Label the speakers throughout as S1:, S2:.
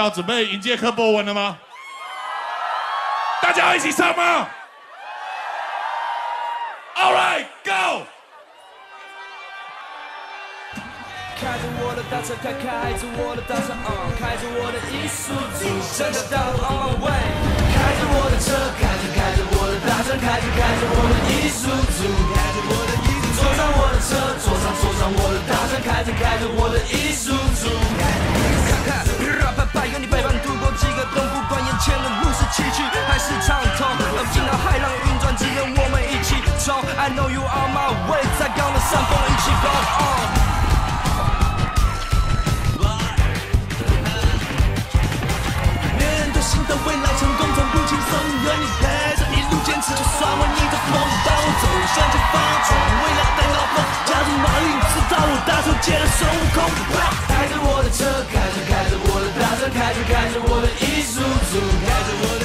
S1: 要准备迎接柯博文了吗？大家要一起唱吗？All right, go！
S2: 开着我的大车，开开着我的大车，嗯，开着我的艺术组，真的到 on my way。开着我的车，开着开着我的大车，开着开着我的艺术组，开着我的艺术组，坐上我的车，坐上坐上我的大车，开着开着我的艺术组。I know you are my way，在高的山峰一起 go on。
S3: 面对新的未来，成功从不轻松，有你陪着一路坚持，就算为你的风，当我走向前方，闯未来的高峰，加速马力，直到我大手接了孙悟空。
S2: 开着我的车，开着开着我的大车，开着开着我的艺术组，开着我的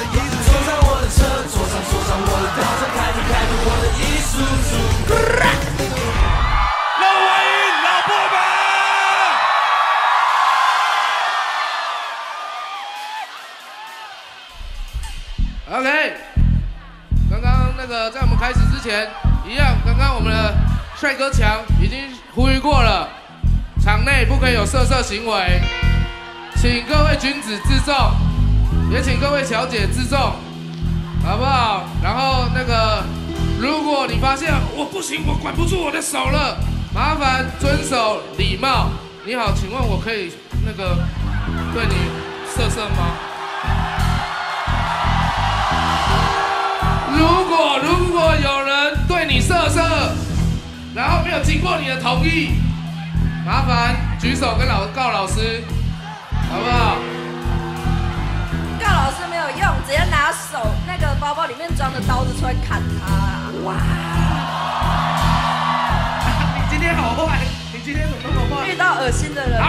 S4: OK，刚刚那个在我们开始之前，一样，刚刚我们的帅哥强已经呼吁过了，场内不可以有色色行为，请各位君子自重，也请各位小姐自重，好不好？然后那个，如果你发现我不行，我管不住我的手了，麻烦遵守礼貌。你好，请问我可以那个对你色色吗？然后没有经过你的同意，麻烦举手跟老告老师，好不好？
S5: 告老师没有用，直接拿手那个包包里面装的刀子出来砍他、啊。哇！
S6: 你今天好坏，你今天怎么那么坏？
S5: 遇到恶心的人。